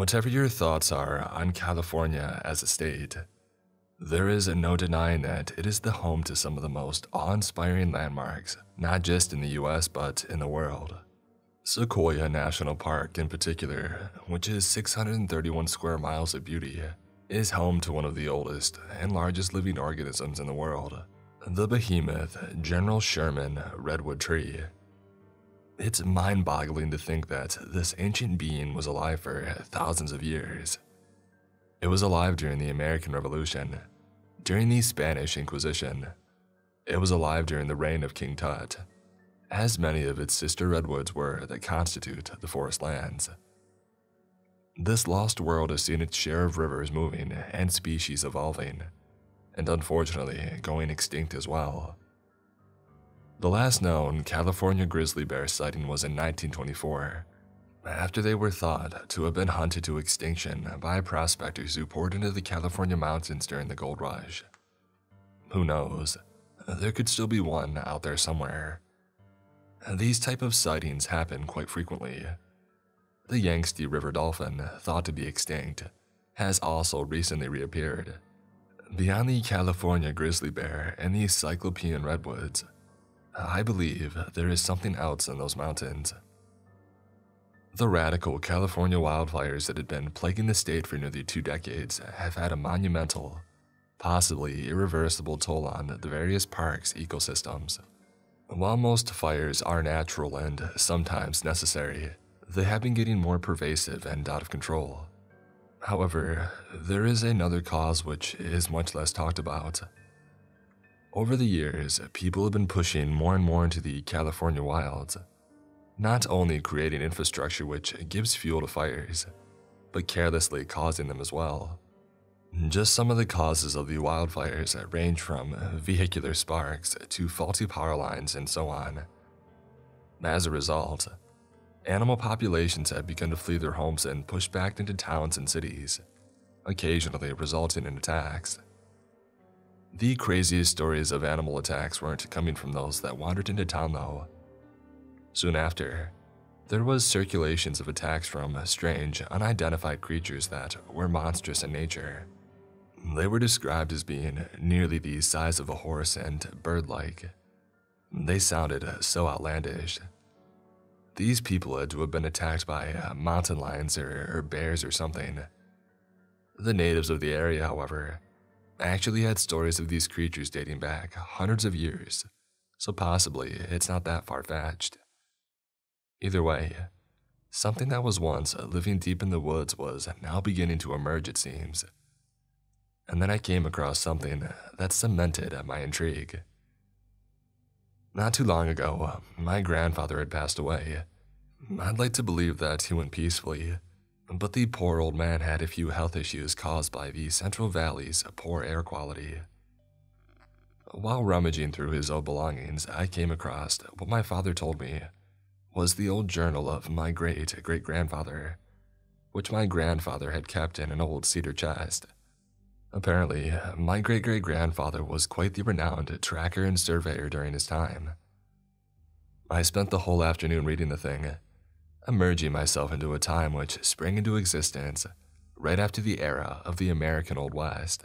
Whatever your thoughts are on California as a state, there is no denying that it is the home to some of the most awe inspiring landmarks, not just in the US but in the world. Sequoia National Park, in particular, which is 631 square miles of beauty, is home to one of the oldest and largest living organisms in the world, the behemoth General Sherman redwood tree. It's mind boggling to think that this ancient being was alive for thousands of years. It was alive during the American Revolution, during the Spanish Inquisition. It was alive during the reign of King Tut, as many of its sister redwoods were that constitute the forest lands. This lost world has seen its share of rivers moving and species evolving, and unfortunately going extinct as well. The last known California grizzly bear sighting was in 1924, after they were thought to have been hunted to extinction by prospectors who poured into the California mountains during the gold rush. Who knows, there could still be one out there somewhere. These type of sightings happen quite frequently. The Yangtze River dolphin, thought to be extinct, has also recently reappeared. Beyond the California grizzly bear and the Cyclopean redwoods, I believe there is something else in those mountains. The radical California wildfires that had been plaguing the state for nearly two decades have had a monumental, possibly irreversible toll on the various parks' ecosystems. While most fires are natural and sometimes necessary, they have been getting more pervasive and out of control. However, there is another cause which is much less talked about over the years, people have been pushing more and more into the California wilds, not only creating infrastructure which gives fuel to fires, but carelessly causing them as well. Just some of the causes of the wildfires range from vehicular sparks to faulty power lines and so on. As a result, animal populations have begun to flee their homes and push back into towns and cities, occasionally resulting in attacks. The craziest stories of animal attacks weren't coming from those that wandered into town though. Soon after, there was circulations of attacks from strange, unidentified creatures that were monstrous in nature. They were described as being nearly the size of a horse and bird-like. They sounded so outlandish. These people had to have been attacked by uh, mountain lions or, or bears or something. The natives of the area, however, actually had stories of these creatures dating back hundreds of years, so possibly it's not that far fetched. Either way, something that was once living deep in the woods was now beginning to emerge, it seems. And then I came across something that cemented my intrigue. Not too long ago, my grandfather had passed away. I'd like to believe that he went peacefully, but the poor old man had a few health issues caused by the Central Valley's poor air quality. While rummaging through his old belongings, I came across what my father told me was the old journal of my great great grandfather, which my grandfather had kept in an old cedar chest. Apparently, my great great grandfather was quite the renowned tracker and surveyor during his time. I spent the whole afternoon reading the thing emerging myself into a time which sprang into existence right after the era of the American Old West.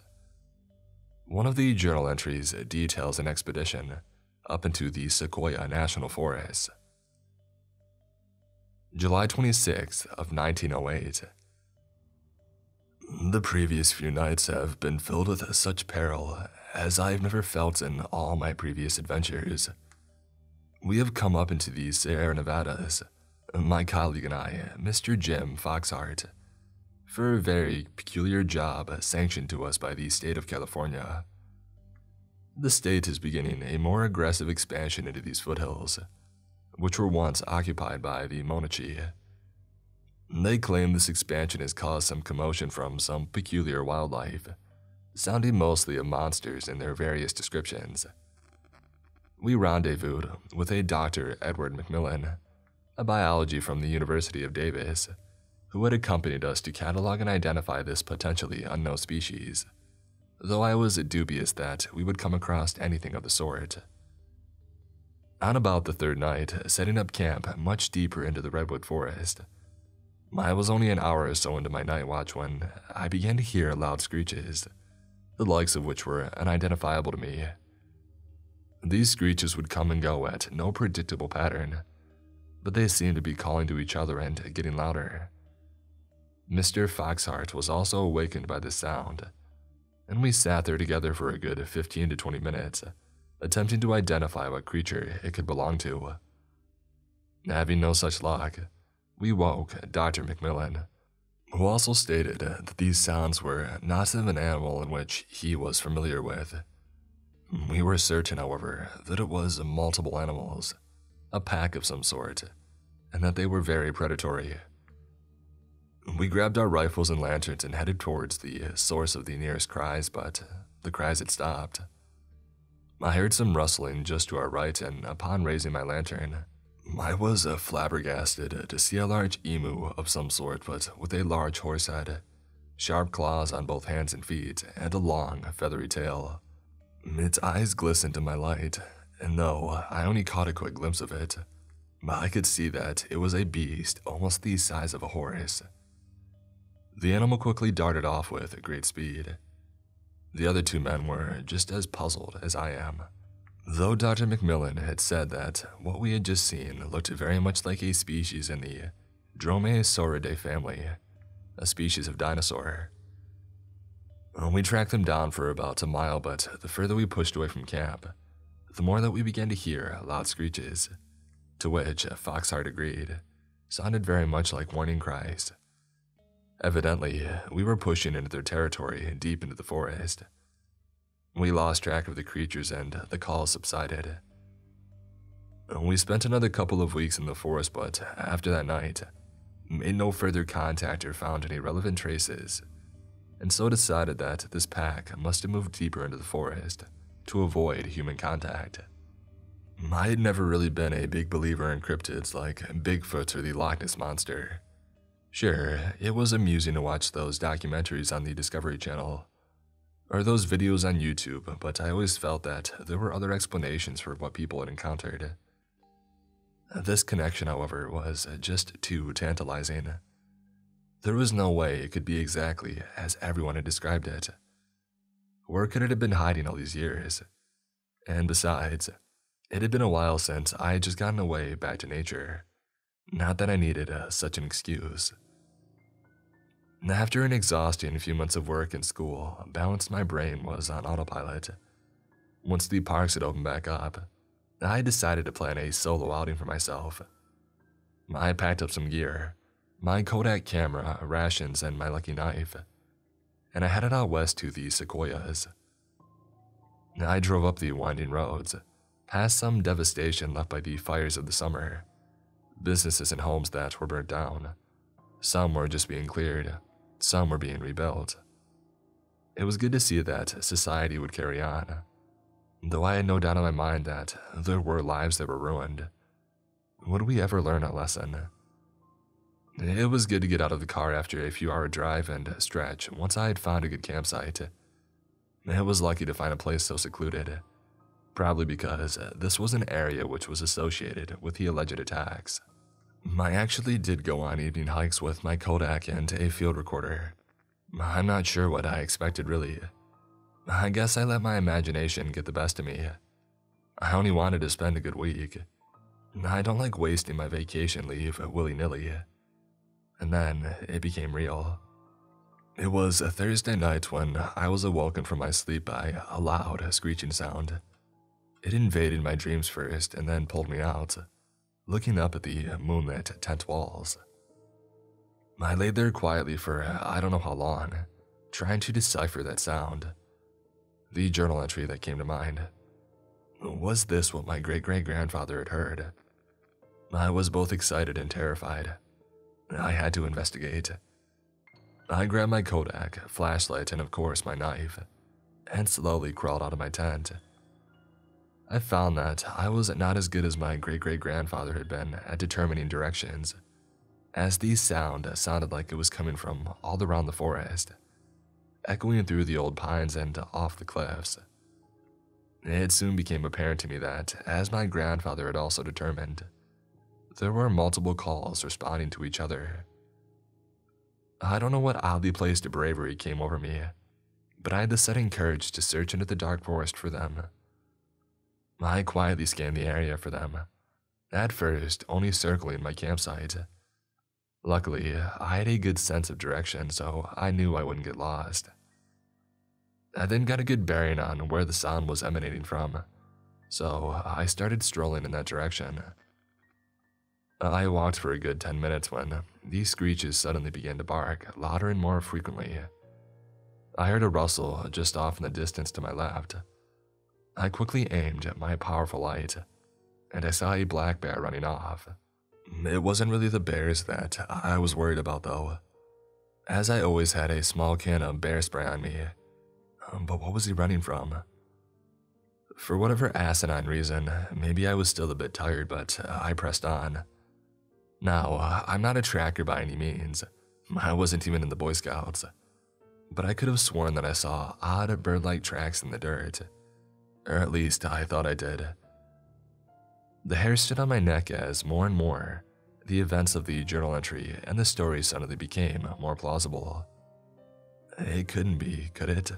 One of the journal entries details an expedition up into the Sequoia National Forest. July 26th of 1908. The previous few nights have been filled with such peril as I have never felt in all my previous adventures. We have come up into the Sierra Nevadas my colleague and I, Mr. Jim Foxhart, for a very peculiar job sanctioned to us by the state of California. The state is beginning a more aggressive expansion into these foothills, which were once occupied by the Monochi. They claim this expansion has caused some commotion from some peculiar wildlife, sounding mostly of monsters in their various descriptions. We rendezvoused with a Dr. Edward McMillan, a biology from the University of Davis, who had accompanied us to catalog and identify this potentially unknown species, though I was dubious that we would come across anything of the sort. On about the third night, setting up camp much deeper into the redwood forest, I was only an hour or so into my night watch when I began to hear loud screeches, the likes of which were unidentifiable to me. These screeches would come and go at no predictable pattern, but they seemed to be calling to each other and getting louder. Mr. Foxhart was also awakened by this sound, and we sat there together for a good 15 to 20 minutes, attempting to identify what creature it could belong to. Having no such luck, we woke Dr. McMillan, who also stated that these sounds were not of an animal in which he was familiar with. We were certain, however, that it was multiple animals, a pack of some sort, and that they were very predatory. We grabbed our rifles and lanterns and headed towards the source of the nearest cries, but the cries had stopped. I heard some rustling just to our right, and upon raising my lantern, I was uh, flabbergasted to see a large emu of some sort, but with a large horse head, sharp claws on both hands and feet, and a long, feathery tail. Its eyes glistened in my light, and though I only caught a quick glimpse of it, I could see that it was a beast almost the size of a horse. The animal quickly darted off with great speed. The other two men were just as puzzled as I am. Though Dr. McMillan had said that what we had just seen looked very much like a species in the Dromaeosauridae family, a species of dinosaur. We tracked them down for about a mile, but the further we pushed away from camp, the more that we began to hear loud screeches, to which Foxhart agreed, sounded very much like warning cries. Evidently, we were pushing into their territory deep into the forest. We lost track of the creatures and the calls subsided. We spent another couple of weeks in the forest, but after that night, made no further contact or found any relevant traces, and so decided that this pack must have moved deeper into the forest to avoid human contact. I had never really been a big believer in cryptids like Bigfoot or the Loch Ness Monster. Sure, it was amusing to watch those documentaries on the Discovery Channel, or those videos on YouTube, but I always felt that there were other explanations for what people had encountered. This connection, however, was just too tantalizing. There was no way it could be exactly as everyone had described it. Where could it have been hiding all these years? And besides, it had been a while since I had just gotten away back to nature. Not that I needed uh, such an excuse. After an exhausting few months of work and school, balanced my brain was on autopilot. Once the parks had opened back up, I decided to plan a solo outing for myself. I packed up some gear, my Kodak camera, rations, and my lucky knife, and I headed out west to the Sequoias. I drove up the winding roads, past some devastation left by the fires of the summer, businesses and homes that were burnt down. Some were just being cleared, some were being rebuilt. It was good to see that society would carry on, though I had no doubt in my mind that there were lives that were ruined. Would we ever learn a lesson? It was good to get out of the car after a few hour drive and stretch once I had found a good campsite. I was lucky to find a place so secluded, probably because this was an area which was associated with the alleged attacks. I actually did go on evening hikes with my Kodak and a field recorder. I'm not sure what I expected really. I guess I let my imagination get the best of me. I only wanted to spend a good week. I don't like wasting my vacation leave willy-nilly. And then it became real. It was a Thursday night when I was awoken from my sleep by a loud screeching sound. It invaded my dreams first and then pulled me out looking up at the moonlit tent walls. I lay there quietly for I don't know how long, trying to decipher that sound. The journal entry that came to mind. Was this what my great great grandfather had heard? I was both excited and terrified. I had to investigate. I grabbed my Kodak, flashlight, and of course my knife, and slowly crawled out of my tent. I found that I was not as good as my great great grandfather had been at determining directions, as the sound sounded like it was coming from all around the forest, echoing through the old pines and off the cliffs. It soon became apparent to me that, as my grandfather had also determined, there were multiple calls responding to each other. I don't know what oddly placed bravery came over me, but I had the sudden courage to search into the dark forest for them. I quietly scanned the area for them, at first only circling my campsite. Luckily, I had a good sense of direction, so I knew I wouldn't get lost. I then got a good bearing on where the sound was emanating from, so I started strolling in that direction. I walked for a good 10 minutes when these screeches suddenly began to bark louder and more frequently. I heard a rustle just off in the distance to my left. I quickly aimed at my powerful light, and I saw a black bear running off. It wasn't really the bears that I was worried about, though, as I always had a small can of bear spray on me. But what was he running from? For whatever asinine reason, maybe I was still a bit tired, but I pressed on. Now, uh, I'm not a tracker by any means. I wasn't even in the Boy Scouts. But I could have sworn that I saw odd bird like tracks in the dirt. Or at least I thought I did. The hair stood on my neck as more and more the events of the journal entry and the story suddenly became more plausible. It couldn't be, could it?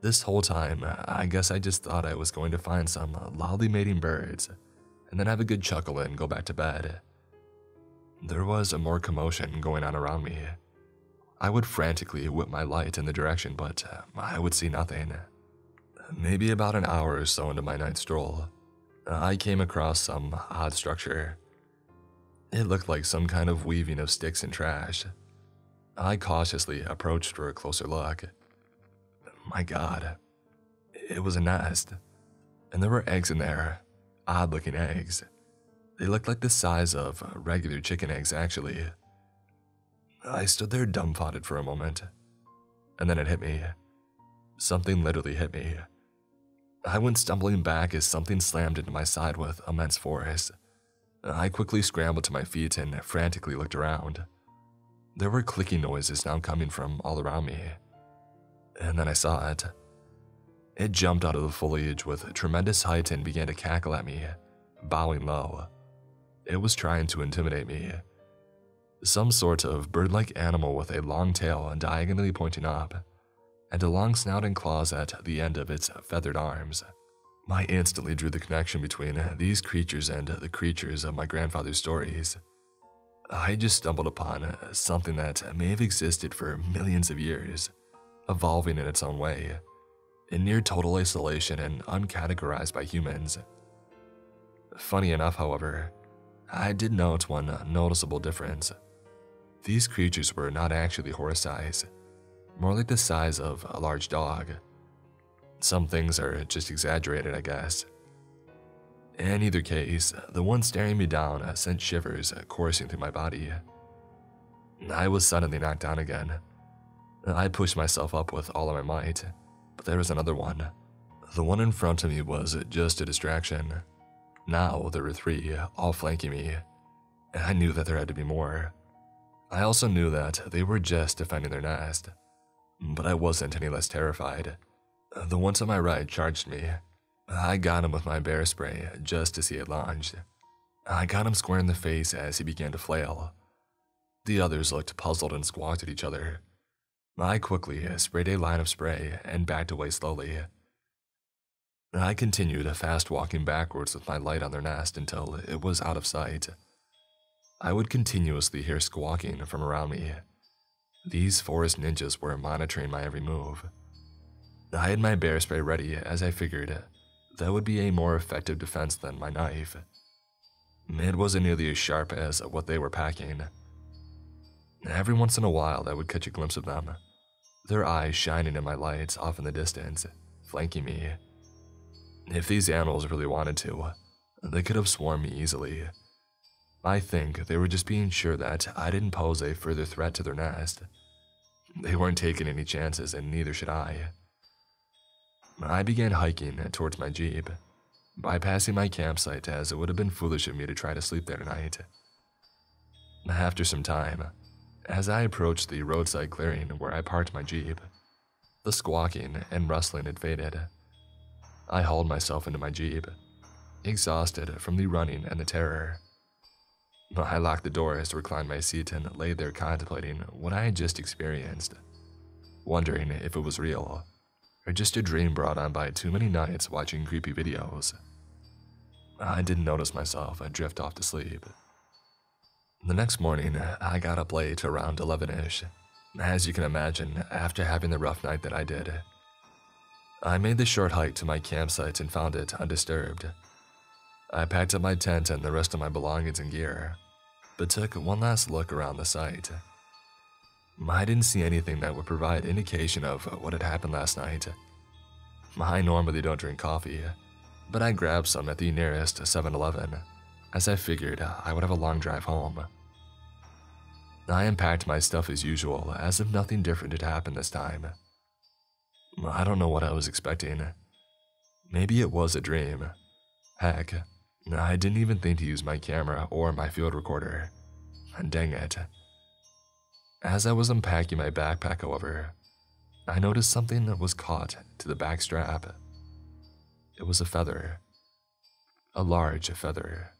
This whole time, I guess I just thought I was going to find some loudly mating birds and then have a good chuckle and go back to bed. There was a more commotion going on around me. I would frantically whip my light in the direction, but uh, I would see nothing. Maybe about an hour or so into my night stroll, uh, I came across some odd structure. It looked like some kind of weaving of sticks and trash. I cautiously approached for a closer look. My god, it was a nest, and there were eggs in there, odd looking eggs. They looked like the size of regular chicken eggs, actually. I stood there dumbfounded for a moment, and then it hit me. Something literally hit me. I went stumbling back as something slammed into my side with immense force. I quickly scrambled to my feet and frantically looked around. There were clicking noises now coming from all around me. And then I saw it. It jumped out of the foliage with tremendous height and began to cackle at me, bowing low. It was trying to intimidate me. Some sort of bird like animal with a long tail and diagonally pointing up, and a long snout and claws at the end of its feathered arms. I instantly drew the connection between these creatures and the creatures of my grandfather's stories. I just stumbled upon something that may have existed for millions of years, evolving in its own way, in near total isolation and uncategorized by humans. Funny enough, however, I did note one uh, noticeable difference. These creatures were not actually horse size, more like the size of a large dog. Some things are just exaggerated, I guess. In either case, the one staring me down uh, sent shivers uh, coursing through my body. I was suddenly knocked down again. I pushed myself up with all of my might, but there was another one. The one in front of me was just a distraction. Now there were three, all flanking me. And I knew that there had to be more. I also knew that they were just defending their nest. But I wasn't any less terrified. The one to my right charged me. I got him with my bear spray just as he had launched. I got him square in the face as he began to flail. The others looked puzzled and squawked at each other. I quickly sprayed a line of spray and backed away slowly. I continued a fast walking backwards with my light on their nest until it was out of sight. I would continuously hear squawking from around me. These forest ninjas were monitoring my every move. I had my bear spray ready as I figured that would be a more effective defense than my knife. It wasn't nearly as sharp as what they were packing. Every once in a while, I would catch a glimpse of them, their eyes shining in my lights off in the distance, flanking me. If these animals really wanted to, they could have swarmed me easily. I think they were just being sure that I didn't pose a further threat to their nest. They weren't taking any chances, and neither should I. I began hiking towards my jeep, bypassing my campsite as it would have been foolish of me to try to sleep there tonight. After some time, as I approached the roadside clearing where I parked my jeep, the squawking and rustling had faded. I hauled myself into my Jeep, exhausted from the running and the terror. I locked the doors, reclined my seat, and lay there contemplating what I had just experienced, wondering if it was real or just a dream brought on by too many nights watching creepy videos. I didn't notice myself I drift off to sleep. The next morning, I got up late around 11 ish. As you can imagine, after having the rough night that I did, I made the short hike to my campsite and found it undisturbed. I packed up my tent and the rest of my belongings and gear, but took one last look around the site. I didn't see anything that would provide indication of what had happened last night. I normally don't drink coffee, but I grabbed some at the nearest 7 Eleven, as I figured I would have a long drive home. I unpacked my stuff as usual, as if nothing different had happened this time. I don't know what I was expecting. Maybe it was a dream. Heck, I didn't even think to use my camera or my field recorder. Dang it. As I was unpacking my backpack, however, I noticed something that was caught to the back strap. It was a feather. A large feather.